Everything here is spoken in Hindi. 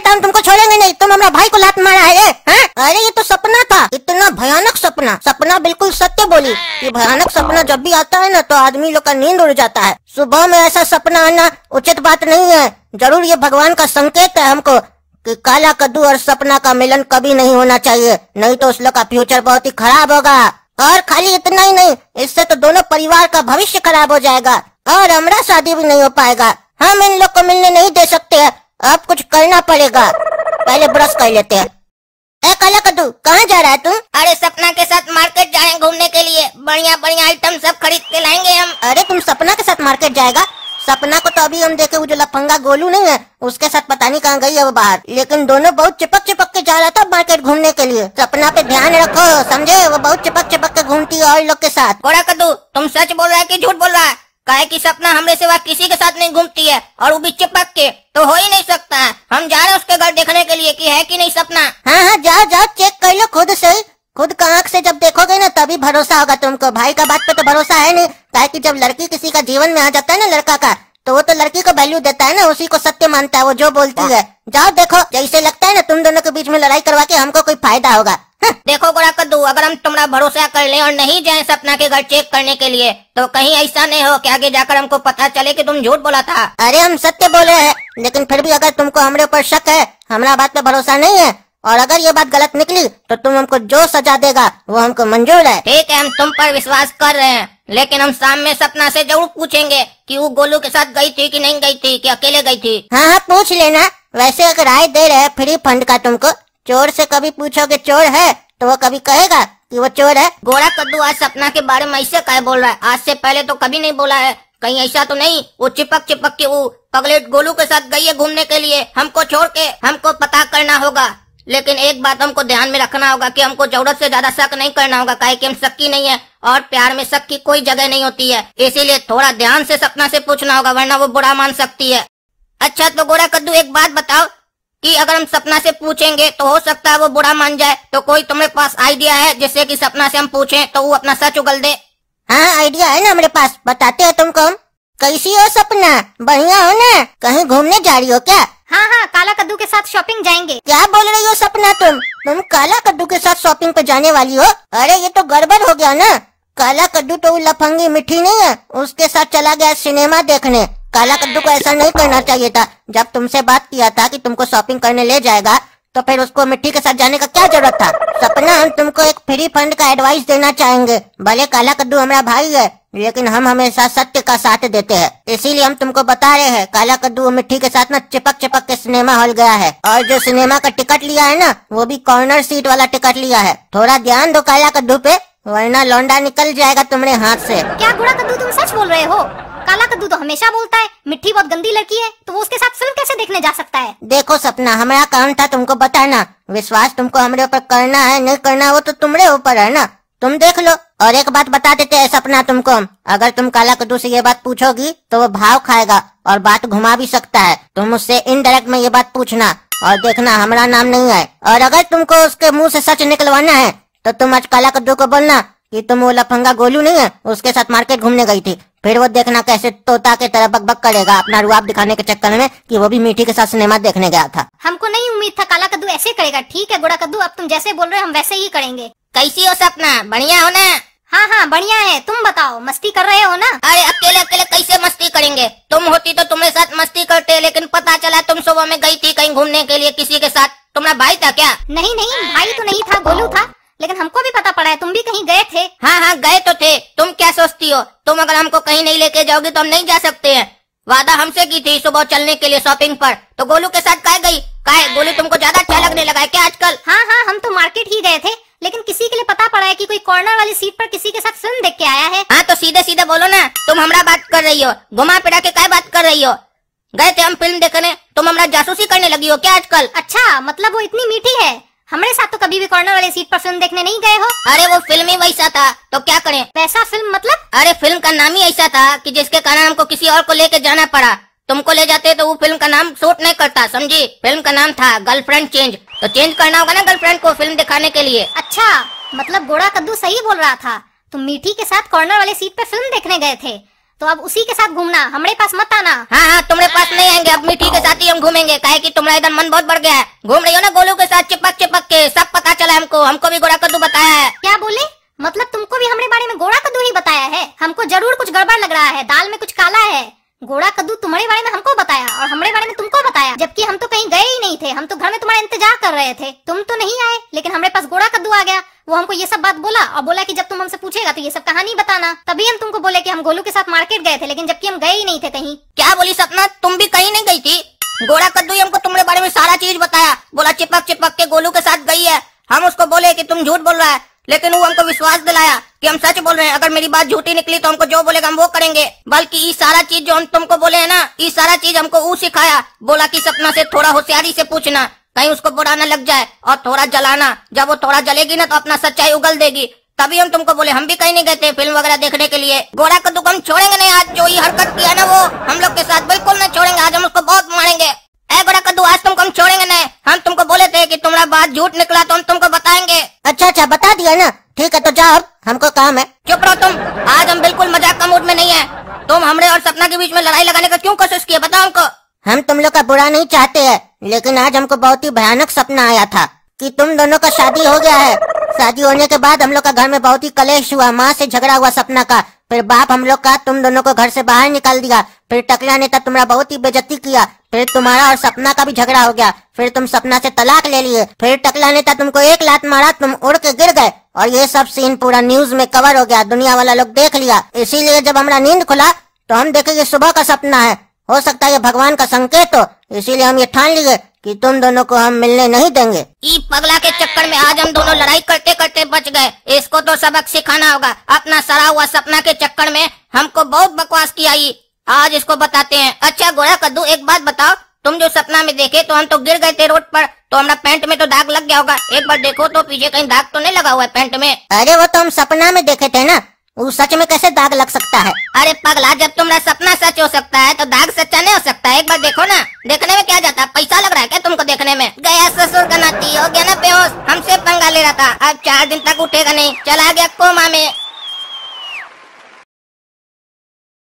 तो हम तुमको छोड़ेंगे नहीं, तुम हमारा भाई को लात मारा है हाँ? अरे, ये तो सपना था। इतना भयानक सपना। सपना बिल्कुल सत्य बोली ये भयानक सपना जब भी आता है ना तो आदमी लोग का नींद उड़ जाता है। सुबह में ऐसा सपना आना उचित बात नहीं है। ज़रूर ये भगवान का संकेत है हमको कि काला कद्दू और सपना का मिलन कभी नहीं होना चाहिए। नहीं तो उस लोग का फ्यूचर बहुत ही खराब होगा। और खाली इतना ही नहीं, इससे तो दोनों परिवार का भविष्य खराब हो जाएगा और हमारा शादी भी नहीं हो पाएगा। हम इन लोग को मिलने नहीं दे सकते हैं। अब कुछ करना पड़ेगा। पहले ब्रश कर लेते हैं। ए काला कद्दू कहाँ जा रहा है तू? अरे सपना के साथ मार्केट जा रहे हैं घूमने के लिए। बढ़िया बढ़िया आइटम सब खरीद के लाएँगे हम। अरे तुम सपना के साथ मार्केट जाएगा? सपना को तो अभी हम देखे वो जो लफंगा गोलू नहीं है उसके साथ पता नहीं कहाँ गई है वो बाहर। लेकिन दोनों बहुत चिपक चिपक के जा रहा था मार्केट घूमने के लिए। सपना पे ध्यान रखो समझे? वो बहुत चिपक चिपक के घूमती है और लोग के साथ। गोरा कद्दू तुम सच बोल रहा है कि झूठ बोल रहा है? काहे की सपना हमरे सिवा किसी के साथ नहीं घूमती है, और वो भी चिपक के तो हो ही नहीं सकता। है हम जा रहे हैं उसके घर देखने के लिए कि है कि नहीं सपना? हाँ हाँ जाओ जाओ चेक कर लो खुद से। खुद का आँख से जब देखोगे ना, तभी भरोसा होगा तुमको। भाई का बात पे तो भरोसा है नहीं। ताकि जब लड़की किसी का जीवन में आ जाता है ना लड़का का तो वो तो लड़की को वैल्यू देता है ना, उसी को सत्य मानता है, वो जो बोलती है। जाओ देखो, जैसे लगता है ना, तुम दोनों के बीच में लड़ाई करवा के हमको कोई फ़ायदा होगा। देखो गोरा कद्दू अगर हम तुम्हारा भरोसा कर ले और नहीं जाए सपना के घर चेक करने के लिए तो कहीं ऐसा नहीं हो कि आगे जाकर हमको पता चले कि तुम झूठ बोला था। अरे हम सत्य बोले हैं लेकिन फिर भी अगर तुमको हमारे ऊपर शक है हमारा बात पे भरोसा नहीं है और अगर ये बात गलत निकली तो तुम हमको जो सजा देगा वो हमको मंजूर है। ठीक है हम तुम पर विश्वास कर रहे हैं लेकिन हम शाम में सपना से ज़रूर पूछेंगे कि वो गोलू के साथ गई थी कि नहीं गई थी कि अकेले गई थी। हाँ हाँ पूछ लेना। वैसे अगर राय दे रहे फ्री फंड का तुमको। चोर से कभी पूछोगे चोर है तो वो कभी कहेगा कि वो चोर है। गोरा कद्दू आज सपना के बारे में ऐसे कहे बोल रहा है? आज से पहले तो कभी नहीं बोला है। कहीं ऐसा तो नहीं। वो चिपक चिपक के वो पगलेट गोलू के साथ गई है घूमने के लिए। हमको छोड़ के हमको पता करना होगा। लेकिन एक बात हमको ध्यान में रखना होगा कि हमको ज़रूरत से ज़्यादा शक नहीं करना होगा। काहे कि हम शक्की नहीं है और प्यार में शक की कोई जगह नहीं होती है। इसीलिए थोड़ा ध्यान से सपना से पूछना होगा, वरना वो बुरा मान सकती है। अच्छा तो गोरा कद्दू, एक बात बताओ। कि अगर हम सपना से पूछेंगे तो हो सकता है वो बुरा मान जाए। तो कोई तुम्हारे पास आइडिया है जिससे कि सपना से हम पूछें तो वो अपना सच उगल दे। हाँ आइडिया है ना हमारे पास। बताते हैं तुमको हम। कैसी हो सपना? बढ़िया हो ना? कहीं घूमने जा रही हो क्या? हाँ हाँ काला कद्दू के साथ शॉपिंग जाएँगे। क्या बोल रही हो सपना तुम? तुम काला कद्दू के साथ शॉपिंग पे जाने वाली हो? अरे ये तो गड़बड़ हो गया ना। काला कद्दू तो लफंगी मिठी नहीं है। उसके साथ चला गया सिनेमा देखने। काला कद्दू को ऐसा नहीं करना चाहिए था। जब तुमसे बात किया था कि तुमको शॉपिंग करने ले जाएगा तो फिर उसको मिट्टी के साथ जाने का क्या ज़रूरत था? सपना, हम तुमको एक फ्री फंड का एडवाइस देना चाहेंगे। भले काला कद्दू हमारा भाई है, लेकिन हम हमेशा सत्य का साथ देते हैं। इसीलिए हम तुमको बता रहे हैं, काला कद्दू मिट्टी के साथ ना चिपक चिपक के सिनेमा हॉल गया है। और जो सिनेमा का टिकट लिया है ना, वो भी कॉर्नर सीट वाला टिकट लिया है। थोड़ा ध्यान दो काला कद्दू पे। वरना लौंडा निकल जाएगा तुम्हारे हाथ से। क्या गुड़ा कद्दू तुम सच बोल रहे हो? काला कद्दू तो हमेशा बोलता है मिट्टी बहुत गंदी लड़की है तो वो उसके साथ फ़िल्म कैसे देखने जा सकता है? देखो सपना हमारा काम था तुमको बताना विश्वास तुमको हमारे ऊपर करना है नहीं करना वो तो तुम्हारे ऊपर है ना? तुम देख लो और एक बात बता देते हैं सपना तुमको अगर तुम काला कद्दू से ये बात पूछोगी तो वो भाव खाएगा और बात घुमा भी सकता है। तुम उससे इनडायरेक्ट में ये बात पूछना और देखना हमारा नाम नहीं है। और अगर तुमको उसके मुँह से सच निकलवाना है तो तुम आज काला कद्दू को बोलना कि तुम वो लफंगा गोलू नहीं है उसके साथ मार्केट घूमने गई थी। फिर वो देखना कैसे तोता के तरह बक बक करेगा अपना रुआब दिखाने के चक्कर में कि वो भी मीठी के साथ सिनेमा देखने गया था। हमको नहीं उम्मीद था काला कद्दू ऐसे करेगा। ठीक है गुड़ा कद्दू अब तुम जैसे बोल रहे हो हम वैसे ही करेंगे। कैसी हो सपना? बढ़िया हो ना? हाँ हाँ बढ़िया है। तुम बताओ मस्ती कर रहे हो ना? अरे अकेले अकेले कैसे मस्ती करेंगे? तुम होती तो तुम्हारे साथ मस्ती करते लेकिन पता चला तुम सुबह में गई थी कहीं घूमने के लिए किसी के साथ। तुम्हारा भाई था क्या? नहीं नहीं भाई तो नहीं था गोलू था। लेकिन हमको भी पता पड़ा है तुम भी कहीं गए थे। हाँ हाँ गए तो थे। तुम क्या सोचती हो? तुम अगर हमको कहीं नहीं लेके जाओगी तो हम नहीं जा सकते हैं। वादा हमसे की थी सुबह चलने के लिए शॉपिंग पर। तो गोलू के साथ काय गई? काय? गोलू तुमको ज़्यादा अच्छा लगने लगा है क्या आजकल? हाँ हाँ हम तो मार्केट ही गए थे लेकिन किसी के लिए पता पड़ा है कि कोई कॉर्नर वाली सीट पर किसी के साथ फ़िल्म देख के आया है। हाँ तो सीधे सीधे बोलो ना तुम हमारा बात कर रही हो? घुमा फिरा के क्या बात कर रही हो? गए थे हम फ़िल्म देखने तुम हमारा जासूसी करने लगी हो क्या आजकल? अच्छा मतलब वो इतनी मीठी है। हमारे साथ तो कभी भी कॉर्नर वाली सीट पर फ़िल्म देखने नहीं गए हो। अरे वो फ़िल्म ही वैसा था तो क्या करें? वैसा फ़िल्म मतलब? अरे फ़िल्म का नाम ही ऐसा था कि जिसके कारण हमको किसी और को लेके जाना पड़ा। तुमको ले जाते तो वो फ़िल्म का नाम सूट नहीं करता समझी? फ़िल्म का नाम था गर्लफ्रेंड चेंज तो चेंज करना होगा ना गर्लफ्रेंड को फ़िल्म दिखाने के लिए। अच्छा मतलब गोड़ा कद्दू सही बोल रहा था। तुम मीठी के साथ कॉर्नर वाली सीट पर फ़िल्म देखने गए थे। तो अब उसी के साथ घूमना हमारे पास मत आना। हाँ हाँ तुम्हारे पास नहीं आएँगे अब मिठी के साथ ही हम घूमेंगे। काहे कि तुम्हारा इधर मन बहुत बढ़ गया है। घूम रही हो ना गोलू के साथ चिपक चिपक के सब पता चला हमको। हमको भी गोड़ा कद्दू बताया है। क्या बोले? मतलब तुमको भी हमारे बारे में गोड़ा कद्दू ही बताया है? हमको ज़रूर कुछ गड़बड़ लग रहा है दाल में कुछ काला है। गोड़ा कद्दू तुम्हारे बारे में हमको बताया और हमारे बारे में तुमको बताया जबकि हम तो कहीं गए ही नहीं थे। हम तो घर में तुम्हारा इंतज़ार कर रहे थे। तुम तो नहीं आए लेकिन हमारे पास गोड़ा कद्दू वो हमको ये सब बात बोला और बोला कि जब तुम हमसे पूछेगा तो ये सब कहानी बताना। तभी हम तुमको बोले कि हम गोलू के साथ मार्केट गए थे, लेकिन जबकि हम गए ही नहीं थे कहीं। क्या बोली सपना? तुम भी कहीं नहीं गई थी? गोरा कद्दू हमको तुम्हारे बारे में सारा चीज़ बताया। बोला, चिपक चिपक के गोलू के साथ गई है। हम उसको बोले कि तुम झूठ बोल रहा है, लेकिन वो हमको विश्वास दिलाया कि हम सच बोल रहे हैं। अगर मेरी बात झूठी निकली तो हमको जो बोलेगा हम वो करेंगे। बल्कि ये सारा चीज़ जो हम तुमको बोले है ना, ये सारा चीज़ हमको वो सिखाया। बोला कि सपना से थोड़ा होशियारी से पूछना। कहीं उसको बुरा न लग जाए और थोड़ा जलाना। जब वो थोड़ा जलेगी ना तो अपना सच्चाई उगल देगी। तभी हम तुमको बोले हम भी कहीं नहीं गए थे फ़िल्म वगैरह देखने के लिए। गोरा कद्दू को हम छोड़ेंगे नहीं आज जो ये हरकत किया ना वो हम लोग के साथ बिल्कुल नहीं छोड़ेंगे आज हम उसको बहुत मारेंगे। ए गोरा कद्दू आज तुमको हम छोड़ेंगे नहीं। हम तुमको बोले थे कि तुम्हारा बात झूठ निकला तो हम तुमको बताएँगे। अच्छा अच्छा बता दिया ना। ठीक है तो जाओ अब हमको काम है। चुप रहो तुम। आज हम बिल्कुल मज़ाक का मूड में नहीं है। तुम हमरे और सपना के बीच में लड़ाई लगाने का क्यों कोशिश किया बताओ हमको। हम तुम लोग का बुरा नहीं चाहते हैं, लेकिन आज हमको बहुत ही भयानक सपना आया था कि तुम दोनों का शादी हो गया है। शादी होने के बाद हम लोग का घर में बहुत ही कलेश हुआ, माँ से झगड़ा हुआ सपना का। फिर बाप हम लोग का तुम दोनों को घर से बाहर निकाल दिया। फिर टकला ने तो तुम्हारा बहुत ही बेजती किया। फिर तुम्हारा और सपना का भी झगड़ा हो गया। फिर तुम सपना से तलाक ले लिए। फिर टकला ने तो तुमको एक लात मारा, तुम उड़ के गिर गए। और ये सब सीन पूरा न्यूज़ में कवर हो गया, दुनिया वाला लोग देख लिया। इसीलिए जब हमारा नींद खुला तो हम देखे ये सुबह का सपना है। हो सकता है भगवान का संकेत हो इसीलिए हम ये ठान लिए कि तुम दोनों को हम मिलने नहीं देंगे। ई पगला के चक्कर में आज हम दोनों लड़ाई करते करते बच गए। इसको तो सबक सिखाना होगा। अपना सरा हुआ सपना के चक्कर में हमको बहुत बकवास किया ई। आज इसको बताते हैं। अच्छा गोरा कद्दू एक बात बताओ। तुम जो सपना में देखे तो हम तो गिर गए थे रोड पर। तो हमारा पैंट में तो दाग लग गया होगा। एक बार देखो तो पीछे कहीं दाग तो नहीं लगा हुआ है पैंट में। अरे वो तो हम सपना में देखे थे ना। वो सच में कैसे दाग लग सकता है? अरे पगला जब तुम्हारा सपना सच हो सकता है तो दाग सच्चा नहीं हो सकता है एक बार देखो ना, देखने में क्या जाता? पैसा लग रहा है क्या तुमको देखने में? गया ससुर का नाती हो गया ना बेहोश? हमसे पंगा ले रहा था। अब चार दिन तक उठेगा नहीं। चला गया कोमा में।